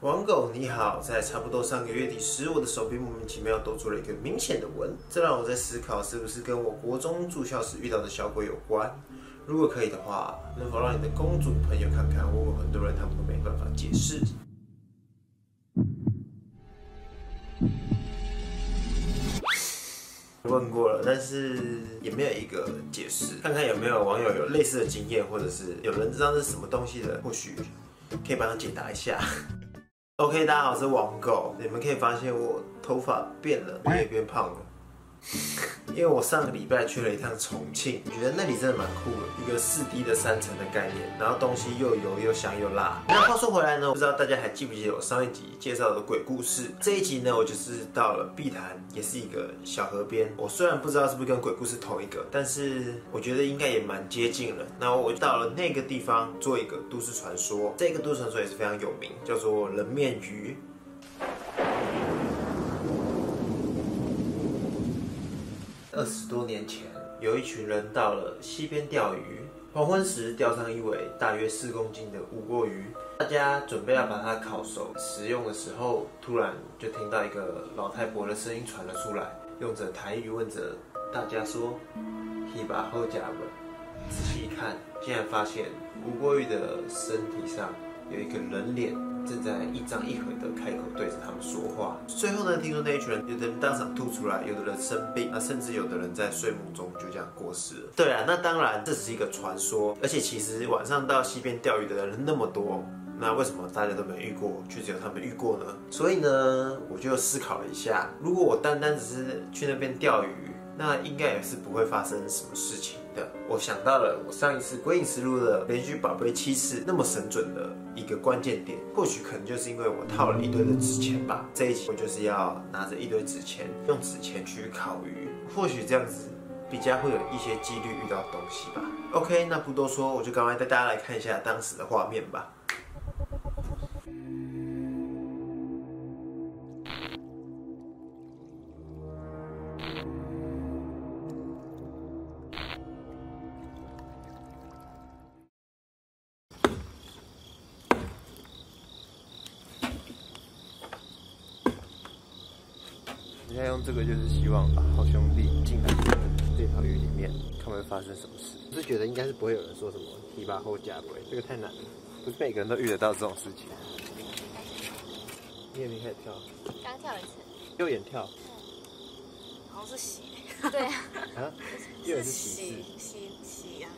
王狗你好，在差不多上个月底时，我的手臂莫名其妙多出了一个明显的纹，这让我在思考是不是跟我国中住校时遇到的小鬼有关。如果可以的话，能否让你的公主朋友看看？问很多人，他们都没办法解释。问过了，但是也没有一个解释。看看有没有网友有类似的经验，或者是有人知道是什么东西的，或许可以帮他解答一下。OK，大家好，我是网狗。你们可以发现我头发变了，我也变胖了。因为我上个礼拜去了一趟重庆，觉得那里真的蛮酷的，一个四 D 的三层的概念，然后东西又油又香又辣。那话说回来呢，不知道大家还记不记得我上一集介绍的鬼故事？这一集呢，我就是到了碧潭，也是一个小河边。我虽然不知道是不是跟鬼故事同一个，但是我觉得应该也蛮接近了。那我到了那个地方做一个都市传说，这个都市传说也是非常有名，叫做人面鱼。二十多年前，有一群人到了溪边钓鱼。黄昏时，钓上一尾大约四公斤的乌锅鱼。大家准备要把它烤熟食用的时候，突然就听到一个老太婆的声音传了出来，用着台语问着大家说：“一把后夹吧。”仔细一看，竟然发现无锅鱼的身体上有一个人脸。正在一张一合的开口对着他们说话。最后呢，听说那一群人，有的人当场吐出来，有的人生病，那甚至有的人在睡梦中就这样过世了。对啊，那当然这只是一个传说，而且其实晚上到溪边钓鱼的人那么多，那为什么大家都没遇过，却只有他们遇过呢？所以呢，我就思考了一下，如果我单单只是去那边钓鱼。那应该也是不会发生什么事情的。我想到了我上一次《鬼影实录》的连续宝贝七次那么神准的一个关键点，或许可能就是因为我套了一堆的纸钱吧。这一集我就是要拿着一堆纸钱，用纸钱去烤鱼，或许这样子比较会有一些几率遇到东西吧。OK，那不多说，我就赶快带大家来看一下当时的画面吧。这个就是希望好兄弟进来这条鱼里面，看会发生什么事。我是觉得应该是不会有人说什么提拔后加不会，这个太难了，不是每个人都遇得到这种事情。你也没开始跳？刚跳一次。右眼跳？好像是洗。对啊。啊？右眼是洗洗洗呀。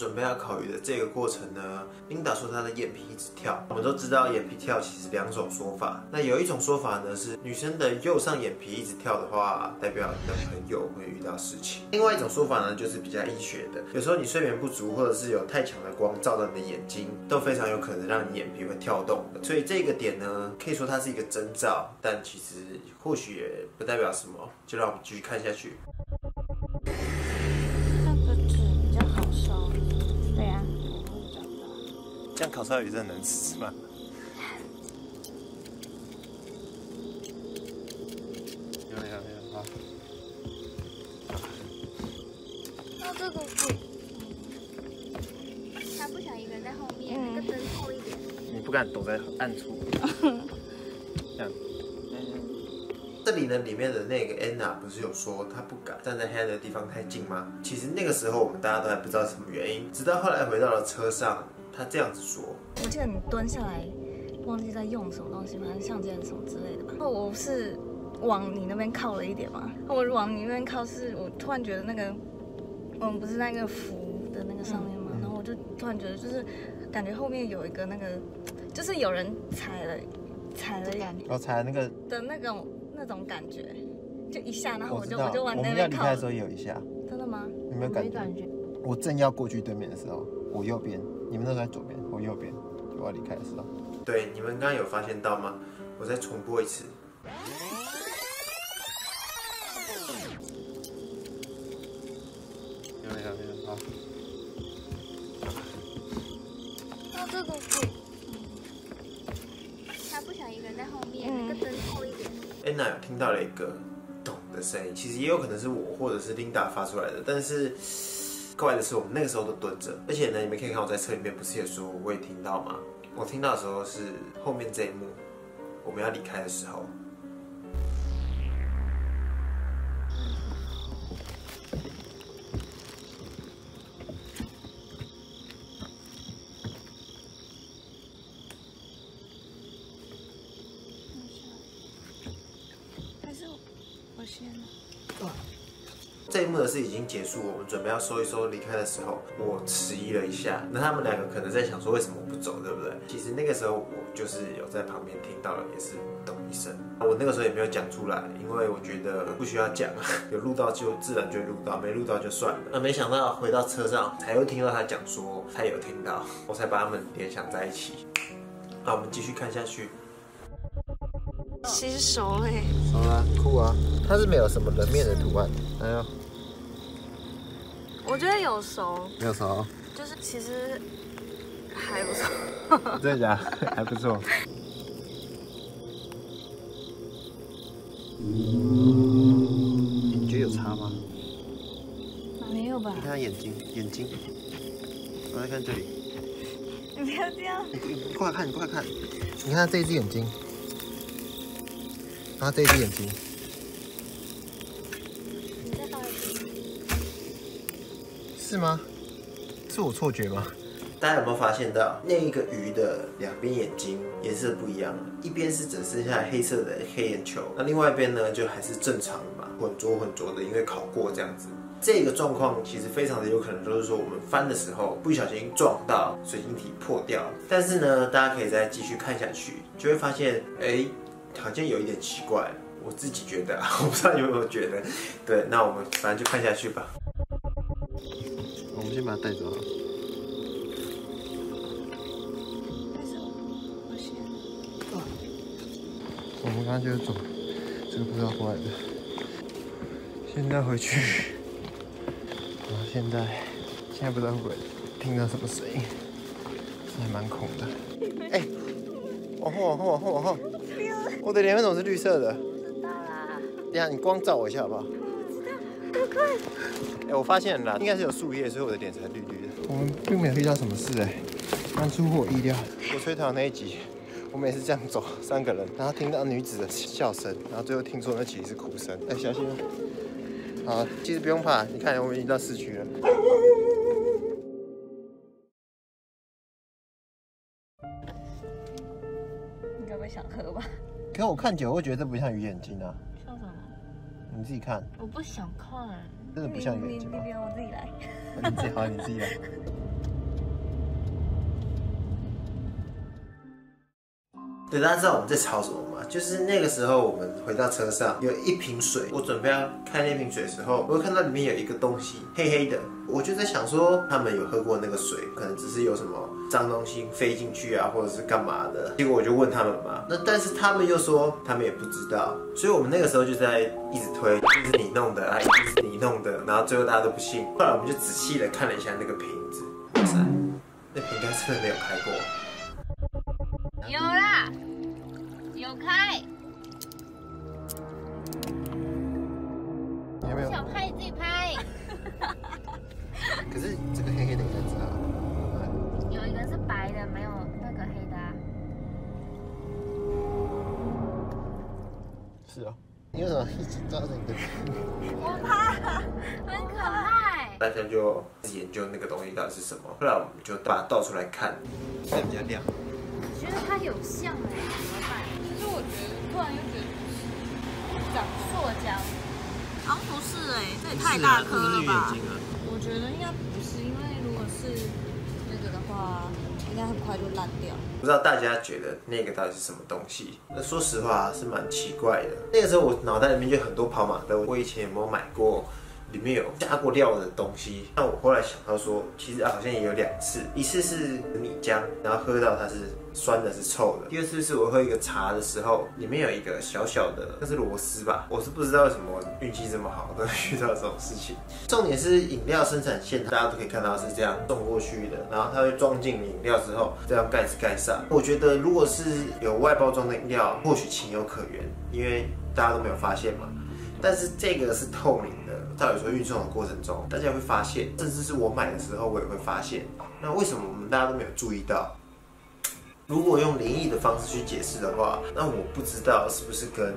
准备要烤鱼的这个过程呢琳达说她的眼皮一直跳。我们都知道眼皮跳其实两种说法，那有一种说法呢是女生的右上眼皮一直跳的话，代表你的朋友会遇到事情。另外一种说法呢就是比较医学的，有时候你睡眠不足或者是有太强的光照到你的眼睛，都非常有可能让你眼皮会跳动的。所以这个点呢，可以说它是一个征兆，但其实或许也不代表什么。就让我们继续看下去。烤出来鱼真的能吃吗？有有有好。那这个可以。他不想一个人在后面，那个灯透一点。你不敢躲在暗处。这样。这里呢，里面的那个安娜不是有说她不敢站在黑暗的地方太近吗？其实那个时候我们大家都还不知道什么原因，直到后来回到了车上。他这样子说，我记得你蹲下来，忘记在用什么东西，反正相机什么之类的吧。然后我是往你那边靠了一点嘛，我往你那边靠，是我突然觉得那个，我们不是那个浮的那个上面嘛，然后我就突然觉得就是感觉后面有一个那个，就是有人踩了，踩了，然后踩了那个的那种那种感觉，就一下，然后我就我就往那边靠。我们要离开的时候有一下，真的吗？有没有感觉？我正要过去对面的时候，我右边。你们都在左边，我右边，我要离开的时候。对，你们刚刚有发现到吗？我再重播一次。有没有？没有？好。那这个可以。他不想一个人在后面，那个灯透一点。安娜有听到了一个咚的声音，其实也有可能是我或者是琳达发出来的，但是。怪的是，我们那个时候都蹲着，而且呢，你们可以看我在车里面不是也说我也听到吗？我听到的时候是后面这一幕，我们要离开的时候。这一幕的事已经结束，我们准备要收一收离开的时候，我迟疑了一下。那他们两个可能在想说，为什么不走，对不对？其实那个时候我就是有在旁边听到了，也是懂一声。我那个时候也没有讲出来，因为我觉得不需要讲，有录到就自然就会录到，没录到就算了。那没想到回到车上，才又听到他讲说他有听到，我才把他们联想在一起。好，我们继续看下去。其实熟嘞，好啊，酷啊！它是没有什么人面的图案，哎呦，我觉得有熟，没有熟，就是其实还不错。真的假？还不错。你觉得有差吗？没有吧你？看他眼睛，眼睛，我来看这里，你不要这样。你你过来看，你过来看，你看他这一只眼睛，他这一只眼睛，是吗？是我错觉吗？大家有没有发现到那一个鱼的两边眼睛颜色不一样？一边是只剩下黑色的黑眼球，那另外一边呢就还是正常的嘛，混浊混浊的，因为烤过这样子。这个状况其实非常的有可能，就是说我们翻的时候不小心撞到水晶体破掉。但是呢，大家可以再继续看下去，就会发现，哎，好像有一点奇怪。我自己觉得啊，我不知道你有没有觉得。对，那我们反正就看下去吧。我们先把它带走好了。我先。我们刚刚就是走这个步道过来的，现在回去，然 后现在现在不知道会不会听到什么声音，还蛮恐的。哎、往后往后往后往后，我的脸为什么是绿色的？知道啦。等下你光照我一下好不好？哎、我发现了啦，应该是有树叶，所以我的脸才绿绿的。我们并没有遇到什么事哎、蛮出乎我意料。我吹头那一集，我们也是这样走，三个人，然后听到女子的笑声，然后最后听说那其实是哭声。哎、小心哦。好，其实不用怕，你看我们已经到市区了。你该不会想喝吧？可我看久，我会觉得这不像鱼眼睛啊？你自己看，我不想看。真的不像你你眼睛吗你不要，我自己来。你自己好，你自己来。对，大家知道我们在吵什么吗？就是那个时候我们回到车上，有一瓶水，我准备要开那瓶水的时候，我看到里面有一个东西黑黑的，我就在想说，他们有喝过那个水，可能只是有什么脏东西飞进去啊，或者是干嘛的。结果我就问他们嘛，那但是他们又说他们也不知道，所以我们那个时候就在一直推，一定是你弄的啊，一定是你弄的，然后最后大家都不信。后来我们就仔细的看了一下那个瓶子，哇塞，那瓶盖真的没有开过。有啦，有开。有没有？想拍你自己拍。可是这个黑黑的是啊。你为什么一直抓着你的？我怕，很可爱。大家就研究那个东西到底是什么。后来我们就把它倒出来看，看比较亮。我觉得它有像哎、怎么办？其实我觉得突然又觉得不是，长塑胶，好像不是哎、这也太大颗了吧？啊。我觉得应该不是，因为如果是那个的话，应很快就烂掉。不知道大家觉得那个到底是什么东西？那说实话是蛮奇怪的。那个时候我脑袋里面就很多跑马灯，我以前有没有买过？里面有加过料的东西。那我后来想到说，其实好像也有两次，一次是米浆，然后喝到它是酸的，是臭的；第二次是我喝一个茶的时候，里面有一个小小的，那是螺丝吧？我是不知道为什么运气这么好，都遇到这种事情。重点是饮料生产线，大家都可以看到是这样送过去的，然后它会装进饮料之后，这样盖子盖上。我觉得如果是有外包装的饮料，或许情有可原，因为大家都没有发现嘛。但是这个是透明的，照理说运送的过程中，大家会发现，甚至是我买的时候我也会发现。那为什么我们大家都没有注意到？如果用灵异的方式去解释的话，那我不知道是不是跟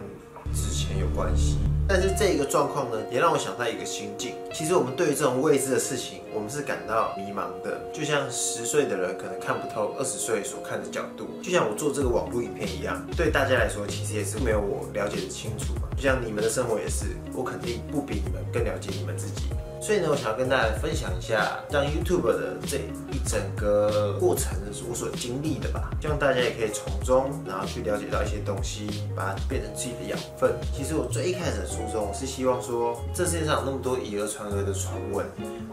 之前有关系。但是这一个状况呢，也让我想到一个心境。其实我们对于这种未知的事情，我们是感到迷茫的，就像十岁的人可能看不透二十岁所看的角度，就像我做这个网络影片一样，对大家来说其实也是没有我了解的清楚嘛。就像你们的生活也是，我肯定不比你们更了解你们自己。所以呢，我想要跟大家分享一下当 YouTube 的这一整个过程是我所经历的吧，希望大家也可以从中然后去了解到一些东西，把它变成自己的养分。其实我最一开始的初衷是希望说，这世界上有那么多以讹传讹的传闻，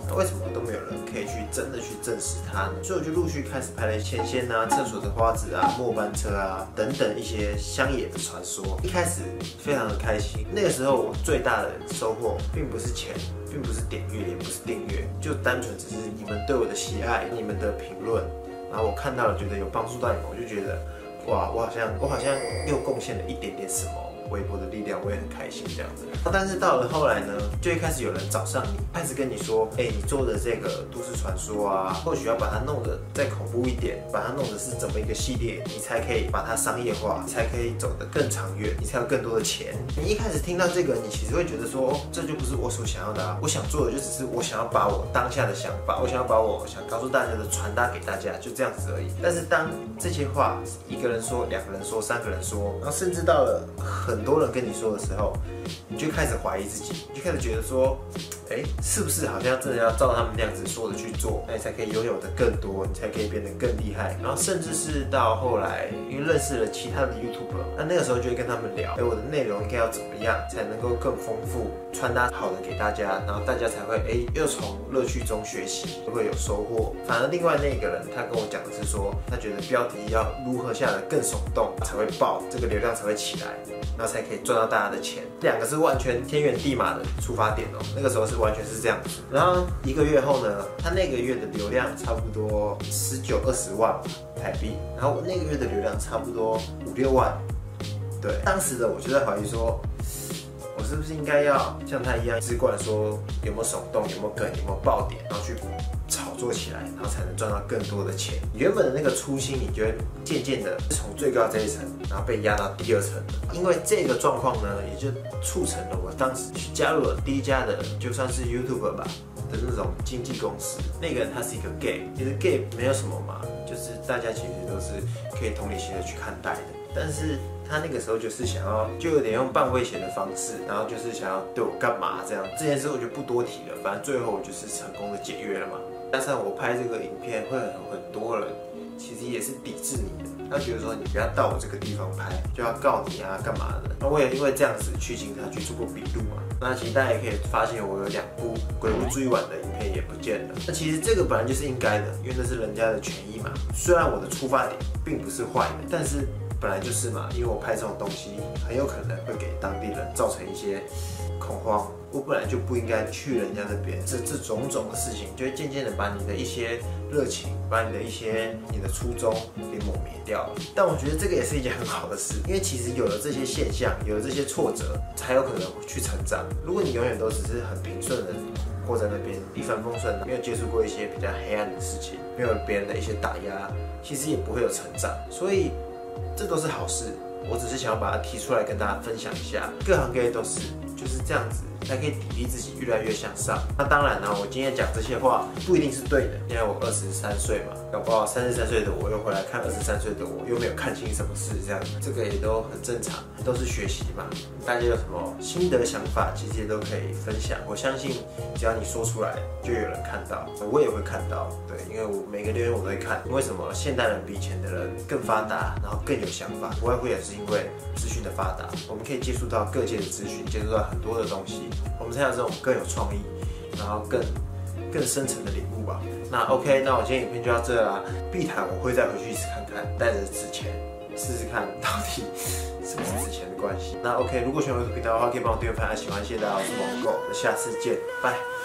那为什么都没有人可以去真的去证实它呢？所以我就陆续开始拍了前线啊、厕所的花子啊、末班车啊等等一些乡野的传说。一开始非常的开心，那个时候我最大的收获并不是钱。并不是点阅，也不是订阅，就单纯只是你们对我的喜爱，你们的评论，然后我看到了，觉得有帮助到你们，我就觉得，哇，我好像我好像又贡献了一点点什么。微博的力量，我也很开心这样子。但是到了后来呢，就一开始有人找上你，开始跟你说，哎，你做的这个都市传说啊，或许要把它弄得再恐怖一点，把它弄的是怎么一个系列，你才可以把它商业化，才可以走得更长远，你才有更多的钱。你一开始听到这个，你其实会觉得说，这就不是我所想要的啊。我想做的就只是我想要把我当下的想法，我想要把我想告诉大家的传达给大家，就这样子而已。但是当这些话一个人说，两个人说，三个人说，然后甚至到了很。很多人跟你说的时候，你就开始怀疑自己，你就开始觉得说，哎，是不是好像真的要照他们那样子说的去做，哎才可以拥有的更多，你才可以变得更厉害。然后甚至是到后来，因为认识了其他的 YouTuber，那那个时候就会跟他们聊，哎，我的内容应该要怎么样才能够更丰富，传达好的给大家，然后大家才会哎又从乐趣中学习，会有收获。反而另外那个人，他跟我讲的是说，他觉得标题要如何下的更耸动，才会爆，这个流量才会起来。那才可以赚到大家的钱，两个是完全天圆地马的出发点哦。那个时候是完全是这样子。然后一个月后呢，他那个月的流量差不多十九二十万台币，然后我那个月的流量差不多五六万。对，当时的我就在怀疑说，我是不是应该要像他一样，只管说有没有手动，有没有梗，有没有爆点，然后去。做起来，然后才能赚到更多的钱。原本的那个初心，你觉得渐渐的从最高这一层，然后被压到第二层。因为这个状况呢，也就促成了我当时去加入了第一家的，就算是 YouTube 吧的那种经纪公司。那个它是一个 gay，其实 gay 没有什么嘛，就是大家其实都是可以同理心的去看待的。但是他那个时候就是想要，就有点用半威胁的方式，然后就是想要对我干嘛这样。这件事我就不多提了，反正最后我就是成功的解约了嘛。加上我拍这个影片会很很多人，其实也是抵制你的，他觉得说你不要到我这个地方拍，就要告你啊，干嘛的？那我也因为这样子去警察局做过笔录嘛。那其实大家也可以发现，我有两部鬼屋追晚的影片也不见了。那其实这个本来就是应该的，因为那是人家的权益嘛。虽然我的出发点并不是坏的，但是本来就是嘛，因为我拍这种东西很有可能会给当地人造成一些。恐慌，我本来就不应该去人家那边，这这种种的事情，就会渐渐的把你的一些热情，把你的一些你的初衷给抹灭掉了。但我觉得这个也是一件很好的事，因为其实有了这些现象，有了这些挫折，才有可能去成长。如果你永远都只是很平顺的过在那边，一帆风顺的，没有接触过一些比较黑暗的事情，没有别人的一些打压，其实也不会有成长。所以这都是好事。我只是想要把它提出来跟大家分享一下，各行各业都是。就是这样子，才可以砥砺自己越来越向上。那当然呢，我今天讲这些话不一定是对的，因为我二十三岁嘛，搞不好三十三岁的我又回来看二十三岁的我，又没有看清什么事，这样这个也都很正常，都是学习嘛。大家有什么心得想法，其实也都可以分享。我相信只要你说出来，就有人看到，我也会看到。对，因为我每个留言我都会看。为什么现代人比以前的人更发达，然后更有想法？不外乎也是因为资讯的发达，我们可以接触到各界的资讯，接触到。很多的东西，我们才有这种更有创意，然后更更深层的领悟吧。那 OK，那我今天影片就到这啦。碧潭我会再回去一次看看，带着纸钱试试看到底是不是纸钱的关系。那 OK，如果喜欢我的频道的话，可以帮我订阅、分享、喜欢，谢谢大家，我是王狗，下次见，拜。